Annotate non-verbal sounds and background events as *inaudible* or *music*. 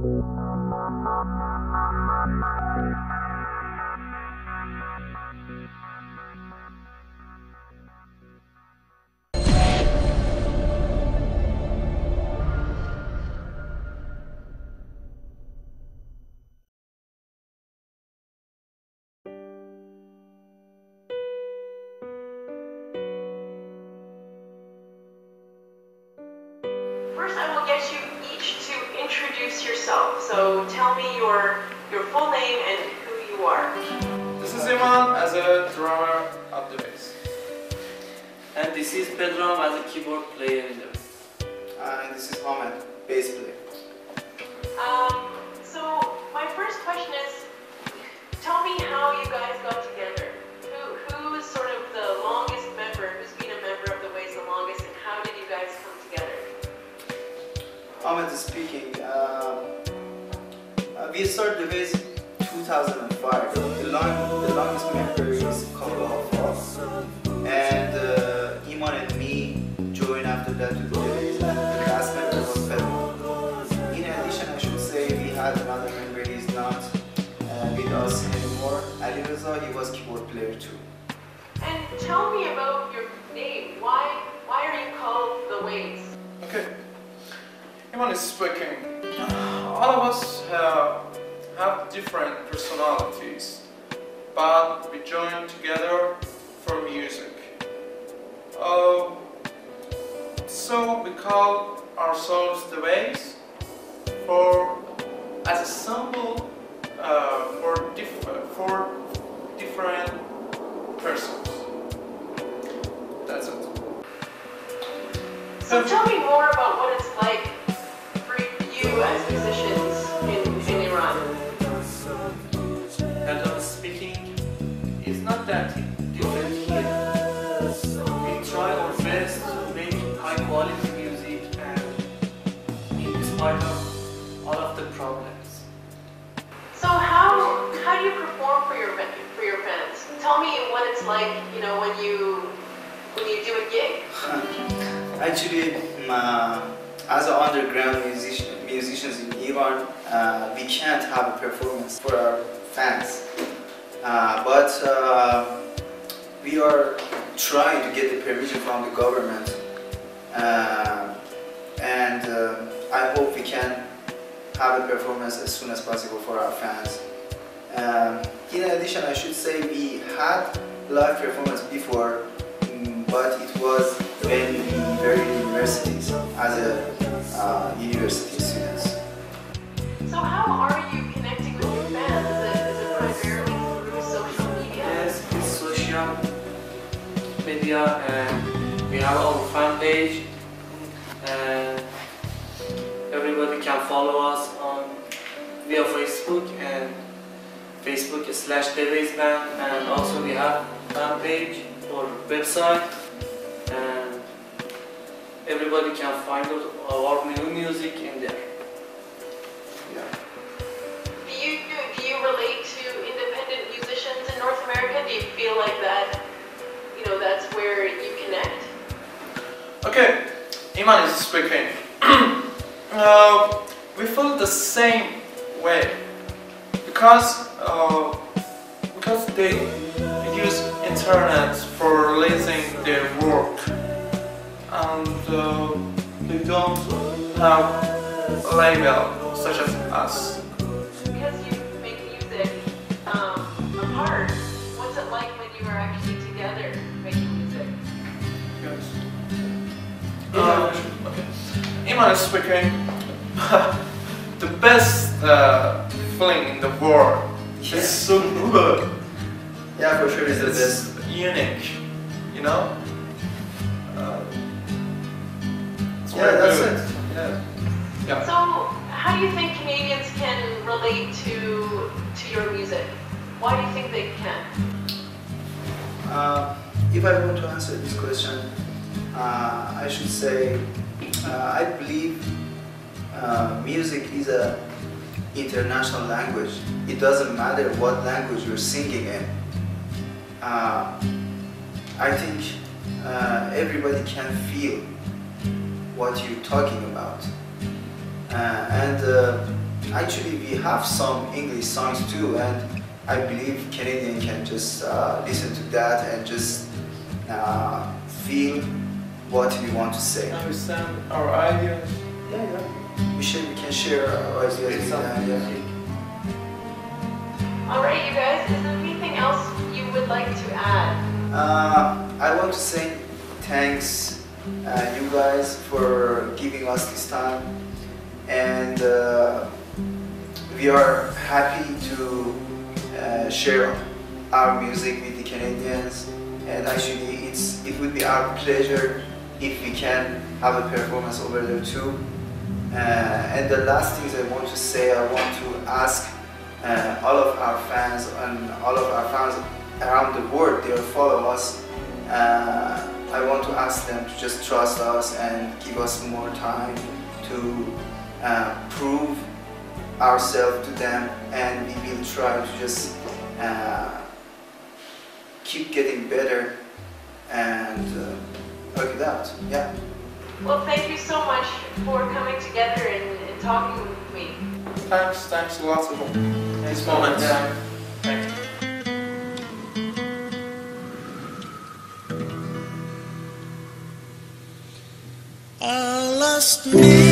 First, introduce yourself. So tell me your your full name and who you are. This is Iman as a drummer of the bass. And this is Pedram as a keyboard player in the And this is Hamed, bass player. Um, so my first question is, tell me how you guys got together. Hamed is speaking. Um, uh, we started the base 2005. The, long, the longest member is Kaveh Afagh. And uh, Iman and me joined after that to the. The last member was Pedram. In addition, I should say we had another member. He's not uh, with us anymore. Ali Reza, he was keyboard player too. And tell me about your name. Why why are you called the Ways? Okay. Is speaking. All of us have, have different personalities, but we join together for music. Uh, so we call ourselves the Ways for as a symbol uh, for diff- for different persons. That's it. So tell me more about what it's like you as musicians in, in Iran. Pedram speaking is not that different here. We try our best to make high quality music and in spite of all of the problems. So how how do you perform for your for your fans? Tell me what it's like, you know, when you when you do a gig. *laughs* Actually, as an underground musician, musicians in Iran, uh, we can't have a performance for our fans. Uh, but uh, we are trying to get the permission from the government, uh, and uh, I hope we can have a performance as soon as possible for our fans. Um, in addition, I should say we had live performance before, mm, but it was when we were in universities as a uh, university students. So how are you connecting with your fans? Is it, is it primarily through social media? Yes, it's social media and we have our fan page and everybody can follow us on via Facebook and Facebook slash The Ways Band and also we have fan page or website and everybody can find out our new music in there. Yeah. Do you do you relate to independent musicians in North America? Do you feel like that? You know, that's where you connect. Okay, Iman is speaking. *clears throat* uh, we feel the same way because uh, because they use internet for releasing their work and uh, they don't have a label such as us. Because you make music um, apart, what's it like when you are actually together making music? Yes. Uh, okay. Iman is speaking. *laughs* the best uh, feeling in the world. Yeah. It's so good. Yeah, for sure, it's the best. unique, you know. It's Yeah, that's good. it. Yeah. Yeah. So, how do you think Canadians can relate to to your music? Why do you think they can? Uh, if I want to answer this question, uh, I should say uh, I believe uh, music is a international language. It doesn't matter what language you're singing in. Uh, I think uh, everybody can feel what you're talking about. Uh, and uh, actually we have some English songs too, and I believe Canadian can just uh, listen to that and just uh, feel what we want to say. Understand our ideas. Yeah, yeah. We should we can share our ideas with them. Yeah. Alright, you guys, is there anything else you would like to add? Uh, I want to say thanks uh, you guys for giving us this time. And uh, we are happy to uh, share our music with the Canadians. And actually it's it would be our pleasure if we can have a performance over there too. Uh, and the last things I want to say I want to ask uh, all of our fans and all of our fans around the world they follow us uh, I want to ask them to just trust us and give us more time to uh, prove ourselves to them and we will try to just uh, keep getting better and uh, work it out. Yeah. Well, thank you so much for coming together and, and talking with me. Thanks, thanks a lot for this moment. Yeah. Me